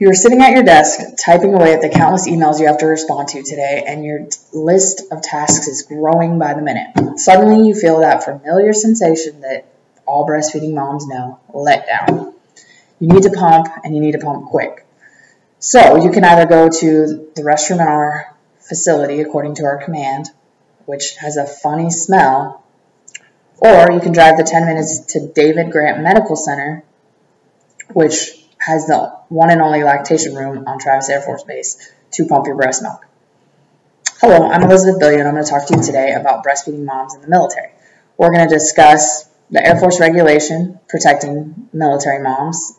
You are sitting at your desk, typing away at the countless emails you have to respond to today, and your list of tasks is growing by the minute. Suddenly, you feel that familiar sensation that all breastfeeding moms know let down. You need to pump, and you need to pump quick. So, you can either go to the restroom in our facility according to our command, which has a funny smell, or you can drive the 10 minutes to David Grant Medical Center, which has the one and only lactation room on Travis Air Force Base to pump your breast milk. Hello, I'm Elizabeth Bilyeu. I'm going to talk to you today about breastfeeding moms in the military. We're going to discuss the Air Force regulation protecting military moms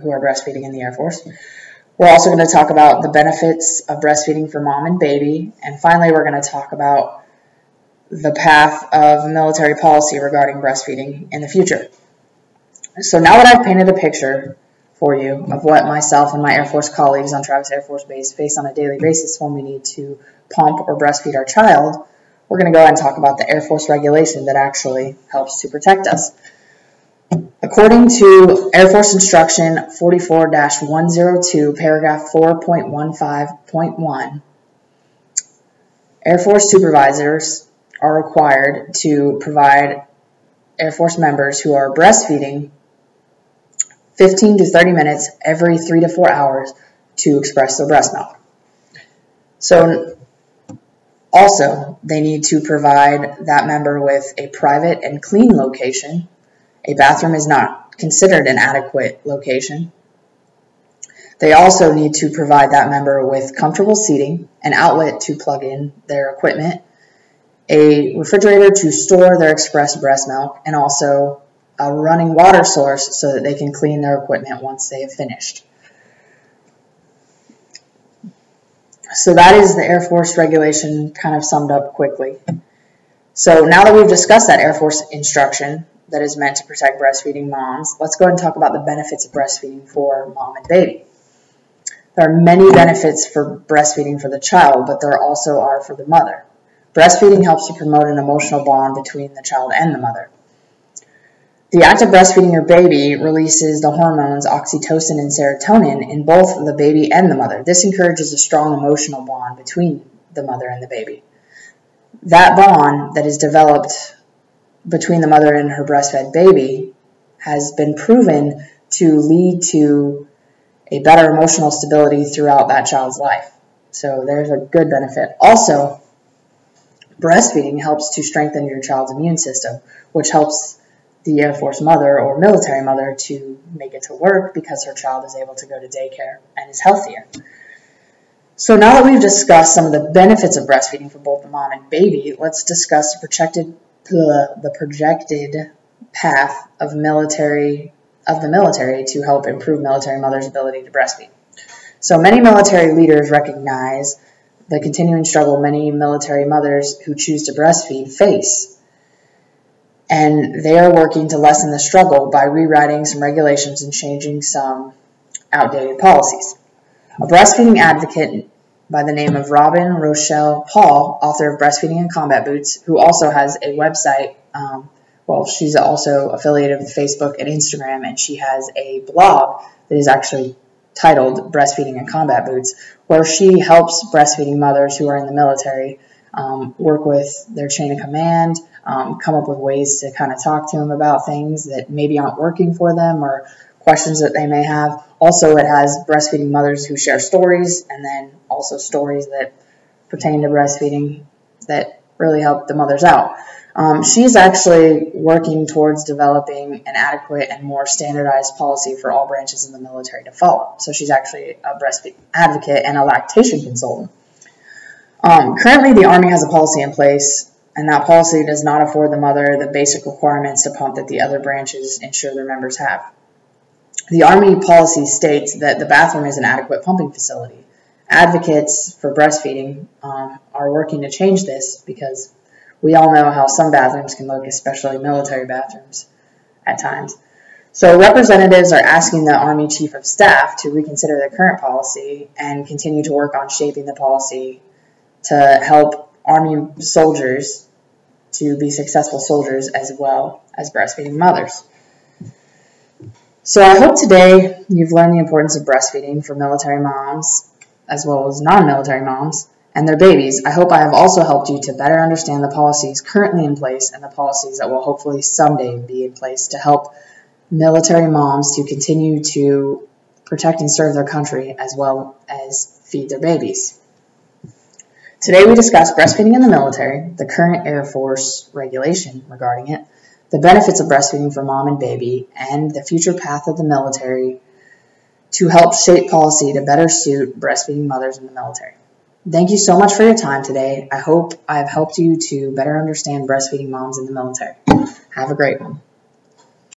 who are breastfeeding in the Air Force. We're also going to talk about the benefits of breastfeeding for mom and baby. And finally, we're going to talk about the path of military policy regarding breastfeeding in the future. So now that I've painted a picture for you of what myself and my Air Force colleagues on Travis Air Force Base face on a daily basis when we need to pump or breastfeed our child, we're going to go ahead and talk about the Air Force regulation that actually helps to protect us. According to Air Force Instruction 44-102, paragraph 4.15.1, Air Force supervisors are required to provide Air Force members who are breastfeeding 15 to 30 minutes every three to four hours to express their breast milk. So also, they need to provide that member with a private and clean location. A bathroom is not considered an adequate location. They also need to provide that member with comfortable seating, an outlet to plug in their equipment, a refrigerator to store their expressed breast milk, and also a running water source so that they can clean their equipment once they have finished. So that is the Air Force regulation kind of summed up quickly. So now that we've discussed that Air Force instruction that is meant to protect breastfeeding moms, let's go and talk about the benefits of breastfeeding for mom and baby. There are many benefits for breastfeeding for the child, but there also are for the mother. Breastfeeding helps to promote an emotional bond between the child and the mother. The act of breastfeeding your baby releases the hormones oxytocin and serotonin in both the baby and the mother. This encourages a strong emotional bond between the mother and the baby. That bond that is developed between the mother and her breastfed baby has been proven to lead to a better emotional stability throughout that child's life. So there's a good benefit. Also, breastfeeding helps to strengthen your child's immune system, which helps the Air Force mother or military mother to make it to work because her child is able to go to daycare and is healthier. So now that we've discussed some of the benefits of breastfeeding for both the mom and baby, let's discuss the projected the, projected path of military of the military to help improve military mothers' ability to breastfeed. So many military leaders recognize the continuing struggle many military mothers who choose to breastfeed face and they are working to lessen the struggle by rewriting some regulations and changing some outdated policies. A breastfeeding advocate by the name of Robyn Roche-Paul, author of Breastfeeding in Combat Boots, who also has a website. Um, well, she's also affiliated with Facebook and Instagram, and she has a blog that is actually titled Breastfeeding in Combat Boots, where she helps breastfeeding mothers who are in the military um, work with their chain of command, um, come up with ways to kind of talk to them about things that maybe aren't working for them or questions that they may have. Also, it has breastfeeding mothers who share stories and then also stories that pertain to breastfeeding that really help the mothers out. Um, she's actually working towards developing an adequate and more standardized policy for all branches in the military to follow. So she's actually a breastfeeding advocate and a lactation consultant. Um, currently, the Army has a policy in place, and that policy does not afford the mother the basic requirements to pump that the other branches ensure their members have. The Army policy states that the bathroom is an adequate pumping facility. Advocates for breastfeeding um, are working to change this because we all know how some bathrooms can look, especially military bathrooms at times. So representatives are asking the Army Chief of Staff to reconsider the current policy and continue to work on shaping the policy to help Army soldiers to be successful soldiers as well as breastfeeding mothers. So I hope today you've learned the importance of breastfeeding for military moms as well as non-military moms and their babies. I hope I have also helped you to better understand the policies currently in place and the policies that will hopefully someday be in place to help military moms to continue to protect and serve their country as well as feed their babies. Today we discuss breastfeeding in the military, the current Air Force regulation regarding it, the benefits of breastfeeding for mom and baby, and the future path of the military to help shape policy to better suit breastfeeding mothers in the military. Thank you so much for your time today. I hope I've helped you to better understand breastfeeding moms in the military. Have a great one.